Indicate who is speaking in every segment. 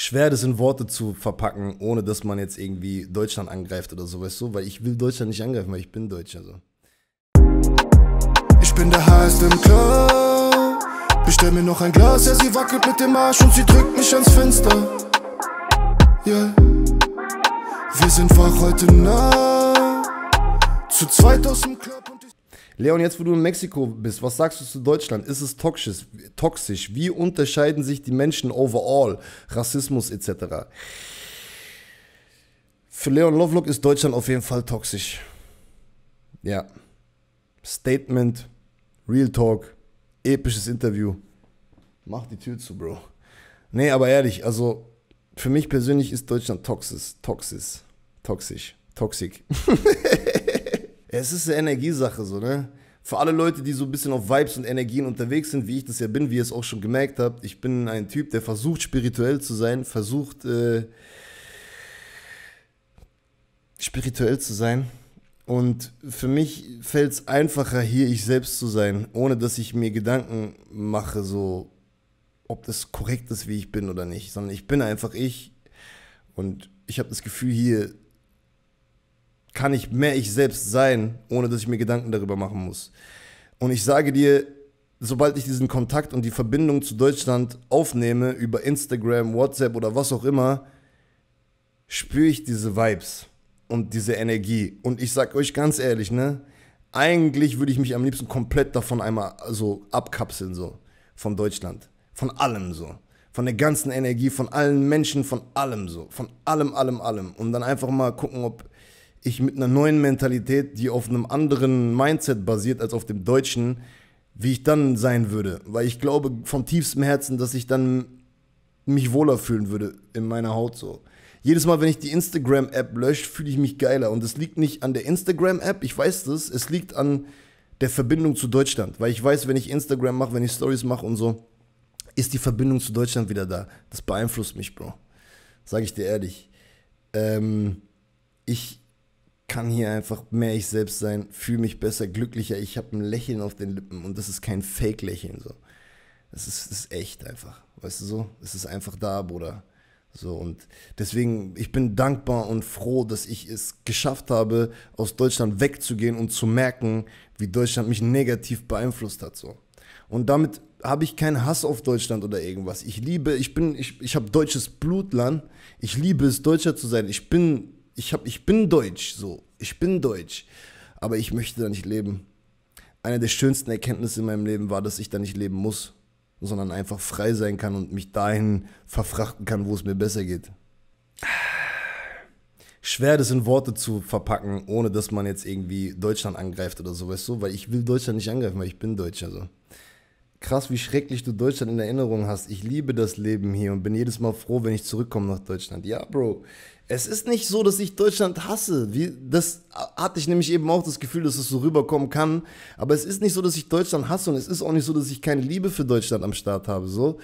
Speaker 1: schwer, das in Worte zu verpacken, ohne dass man jetzt irgendwie Deutschland angreift oder so, weißt du? Weil ich will Deutschland nicht angreifen, weil ich bin Deutscher. So.
Speaker 2: Ich bin der Heiß im Club. Bestell mir noch ein Glas, ja, sie wackelt mit dem Arsch und sie drückt mich ans Fenster. Yeah. Wir sind wach heute Nacht. Zu zweit aus dem Club und ich
Speaker 1: Leon, jetzt wo du in Mexiko bist, was sagst du zu Deutschland? Ist es toxisch? toxisch? Wie unterscheiden sich die Menschen overall? Rassismus etc. Für Leon Lovelock ist Deutschland auf jeden Fall toxisch. Ja. Statement, Real Talk, episches Interview. Mach die Tür zu, Bro. Nee, aber ehrlich, also für mich persönlich ist Deutschland toxisch, toxisch, toxisch, toxisch. es ist eine Energiesache, so, ne? Für alle Leute, die so ein bisschen auf Vibes und Energien unterwegs sind, wie ich das ja bin, wie ihr es auch schon gemerkt habt, ich bin ein Typ, der versucht spirituell zu sein, versucht äh, spirituell zu sein. Und für mich fällt es einfacher, hier ich selbst zu sein, ohne dass ich mir Gedanken mache, so ob das korrekt ist, wie ich bin oder nicht, sondern ich bin einfach ich. Und ich habe das Gefühl, hier kann ich mehr ich selbst sein, ohne dass ich mir Gedanken darüber machen muss. Und ich sage dir, sobald ich diesen Kontakt und die Verbindung zu Deutschland aufnehme, über Instagram, WhatsApp oder was auch immer, spüre ich diese Vibes und diese Energie. Und ich sag euch ganz ehrlich, ne? Eigentlich würde ich mich am liebsten komplett davon einmal so abkapseln, so. Von Deutschland. Von allem so. Von der ganzen Energie, von allen Menschen, von allem so. Von allem, allem, allem. Und dann einfach mal gucken, ob ich mit einer neuen Mentalität, die auf einem anderen Mindset basiert als auf dem deutschen, wie ich dann sein würde. Weil ich glaube vom tiefsten Herzen, dass ich dann mich wohler fühlen würde in meiner Haut so. Jedes Mal, wenn ich die Instagram-App lösche, fühle ich mich geiler. Und es liegt nicht an der Instagram-App, ich weiß das, es liegt an der Verbindung zu Deutschland. Weil ich weiß, wenn ich Instagram mache, wenn ich Stories mache und so, ist die Verbindung zu Deutschland wieder da. Das beeinflusst mich, Bro. Sag ich dir ehrlich. Ähm, ich kann hier einfach mehr ich selbst sein, fühle mich besser, glücklicher. Ich habe ein Lächeln auf den Lippen und das ist kein Fake-Lächeln. So. Das, ist, das ist echt einfach. Weißt du so? Es ist einfach da, Bruder. So, und deswegen, ich bin dankbar und froh, dass ich es geschafft habe, aus Deutschland wegzugehen und zu merken, wie Deutschland mich negativ beeinflusst hat. So. Und damit habe ich keinen Hass auf Deutschland oder irgendwas. Ich liebe, ich bin, ich, ich habe deutsches Blutland. Ich liebe es, Deutscher zu sein. Ich bin, ich hab, ich bin deutsch, so. Ich bin deutsch. Aber ich möchte da nicht leben. Eine der schönsten Erkenntnisse in meinem Leben war, dass ich da nicht leben muss, sondern einfach frei sein kann und mich dahin verfrachten kann, wo es mir besser geht. Schwer, das in Worte zu verpacken, ohne dass man jetzt irgendwie Deutschland angreift oder so, weißt du? Weil ich will Deutschland nicht angreifen, weil ich bin Deutscher, so krass, wie schrecklich du Deutschland in Erinnerung hast. Ich liebe das Leben hier und bin jedes Mal froh, wenn ich zurückkomme nach Deutschland. Ja, Bro, es ist nicht so, dass ich Deutschland hasse. Wie, das hatte ich nämlich eben auch das Gefühl, dass es so rüberkommen kann. Aber es ist nicht so, dass ich Deutschland hasse und es ist auch nicht so, dass ich keine Liebe für Deutschland am Start habe. So.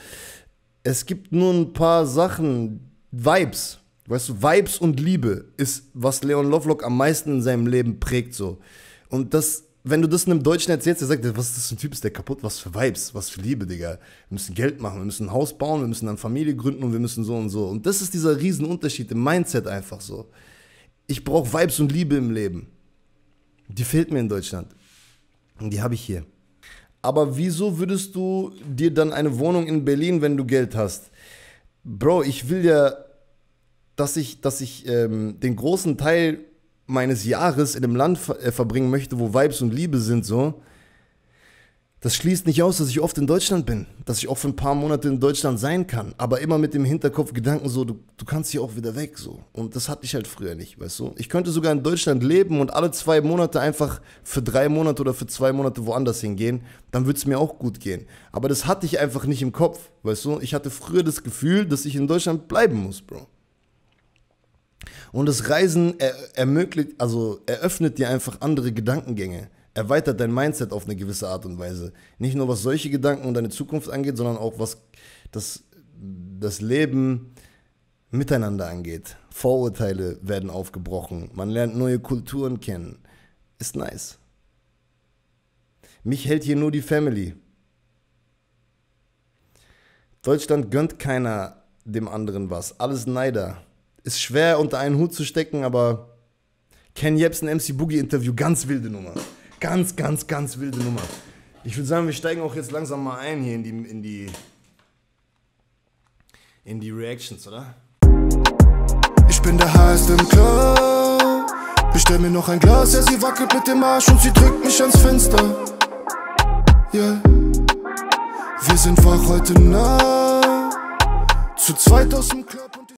Speaker 1: Es gibt nur ein paar Sachen, Vibes. Weißt du, Vibes und Liebe ist, was Leon Lovelock am meisten in seinem Leben prägt. So. Und das wenn du das einem Deutschen erzählst, der sagt, was ist das für ein Typ, ist der kaputt, was für Vibes, was für Liebe, Digga. Wir müssen Geld machen, wir müssen ein Haus bauen, wir müssen eine Familie gründen und wir müssen so und so. Und das ist dieser Riesenunterschied im Mindset einfach so. Ich brauche Vibes und Liebe im Leben. Die fehlt mir in Deutschland. Und die habe ich hier. Aber wieso würdest du dir dann eine Wohnung in Berlin, wenn du Geld hast? Bro, ich will ja, dass ich, dass ich ähm, den großen Teil meines Jahres in einem Land ver äh, verbringen möchte, wo Vibes und Liebe sind, so, das schließt nicht aus, dass ich oft in Deutschland bin, dass ich auch für ein paar Monate in Deutschland sein kann, aber immer mit dem Hinterkopf Gedanken so, du, du kannst hier auch wieder weg, so. Und das hatte ich halt früher nicht, weißt du. Ich könnte sogar in Deutschland leben und alle zwei Monate einfach für drei Monate oder für zwei Monate woanders hingehen, dann würde es mir auch gut gehen. Aber das hatte ich einfach nicht im Kopf, weißt du. Ich hatte früher das Gefühl, dass ich in Deutschland bleiben muss, Bro. Und das Reisen er, ermöglicht, also eröffnet dir einfach andere Gedankengänge, erweitert dein Mindset auf eine gewisse Art und Weise. Nicht nur was solche Gedanken und deine Zukunft angeht, sondern auch was das, das Leben miteinander angeht. Vorurteile werden aufgebrochen, man lernt neue Kulturen kennen. Ist nice. Mich hält hier nur die Family. Deutschland gönnt keiner dem anderen was. Alles Neider. Ist schwer unter einen Hut zu stecken, aber Ken Jebsen MC Boogie Interview, ganz wilde Nummer. Ganz, ganz, ganz wilde Nummer. Ich würde sagen, wir steigen auch jetzt langsam mal ein hier in die, in die, in die Reactions, oder?
Speaker 2: Ich bin der Heiß im Club. Bestell mir noch ein Glas, ja, sie wackelt mit dem Arsch und sie drückt mich ans Fenster. Yeah. Wir sind wach heute Nacht. Zu zweit aus dem Club